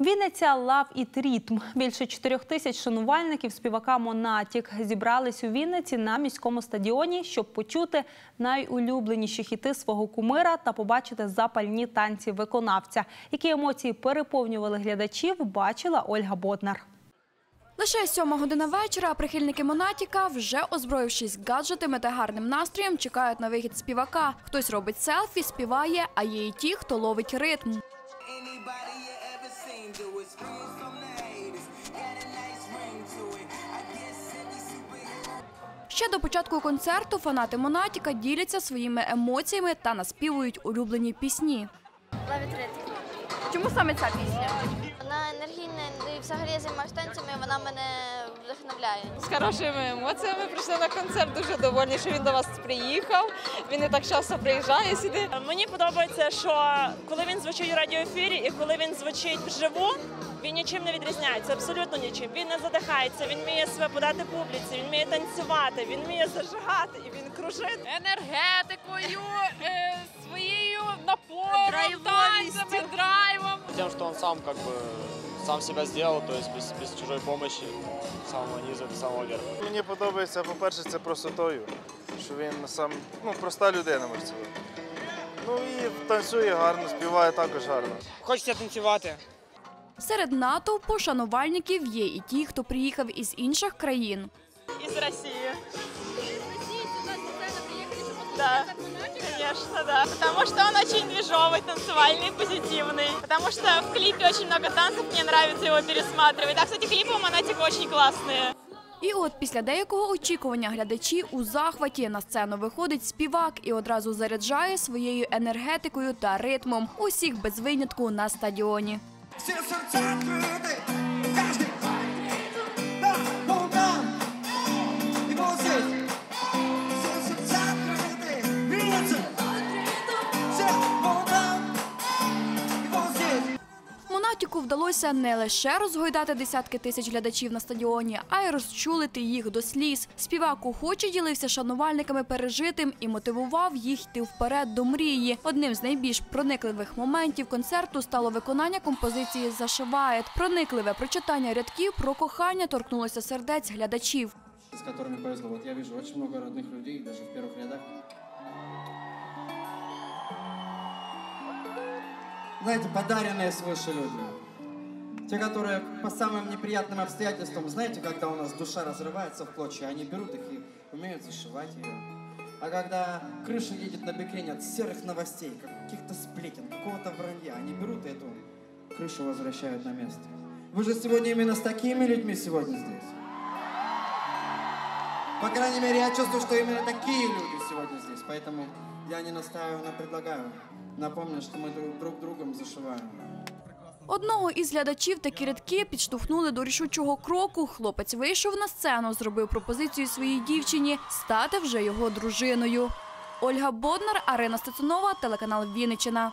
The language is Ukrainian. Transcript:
Вінниця лав і трітм. Більше чотирьох тисяч шанувальників співака Монатік зібрались у Вінниці на міському стадіоні, щоб почути найулюбленіші хіти свого кумира та побачити запальні танці виконавця. Які емоції переповнювали глядачів, бачила Ольга Боднар. Лише сьома година вечора, прихильники Монатіка, вже озброївшись гаджетами та гарним настроєм, чекають на вихід співака. Хтось робить селфі, співає, а є і ті, хто ловить ритм. You do it screams from the haters. Got a nice ring to it. I guess every superhero. Ще до початку концерту фанати Монатіка діляться своїми емоціями та наспівують улюблені пісні. Ловить ритм. Чому саме ця пісня? Вона енергійна і взагалі я займаюся танцями, вона мене вдохновляє. з хорошими емоціями прийшли на концерт. Дуже довольні, що він до вас приїхав. Він не так часто приїжджає сюди. Мені подобається, що коли він звучить у радіоефірі і коли він звучить вживу, він нічим не відрізняється, абсолютно нічим. Він не задихається, він вміє себе подати публіці, він вміє танцювати, він вміє зажигати і він кружить. Енергетикою, е, своєю напором, он сам как бы сам себя сделал, то есть без, без чужой помощи с самого низа до самого верха. Мені подобається, по-перше, це простотою, що він сам ну, проста людина, сказати. Ну і танцює гарно, співає також гарно. Хочеться танцювати. Серед натовпу шанувальників є і ті, хто приїхав із інших країн. Із Росії. Да, конечно, да. Потому что он очень движовый, танцевальный, позитивный. Потому что в клипе очень много танцев, мне нравится его пересматривать. А, кстати, клипы у Монатика очень классные. І от після деякого очікування глядачі у захваті на сцену виходить співак і одразу заряджає своєю енергетикою та ритмом усіх без винятку на стадіоні. Все сердца открыты, каждый Монатіку вдалося не лише розгойдати десятки тисяч глядачів на стадіоні, а й розчулити їх до сліз. Співак охоче ділився шанувальниками пережитим і мотивував їх йти вперед до мрії. Одним з найбільш проникливих моментів концерту стало виконання композиції Зашиваєт. Проникливе прочитання рядків про кохання торкнулося сердець глядачів. с которыми повезло. Вот я вижу очень много родных людей, даже в первых рядах. Знаете, подаренные свыше люди. Те, которые по самым неприятным обстоятельствам, знаете, когда у нас душа разрывается в клочья, они берут их и умеют зашивать ее. А когда крыша едет на бекрень от серых новостей, как каких-то сплетен, какого-то вранья, они берут эту крышу возвращают на место. Вы же сегодня именно с такими людьми сегодня здесь. По крайней мере, я чувствую, что именно такие люди сегодня здесь. Поэтому я не настаиваю, но предлагаю Напомню, что мы друг, друг другом зашиваем. Одного із глядачів такі рядки підштовхнули до рішучого кроку. Хлопець вийшов на сцену, зробив пропозицію своїй дівчині стати вже його дружиною. Ольга Боднар, Арина Стецунова, телеканал Вінниччина.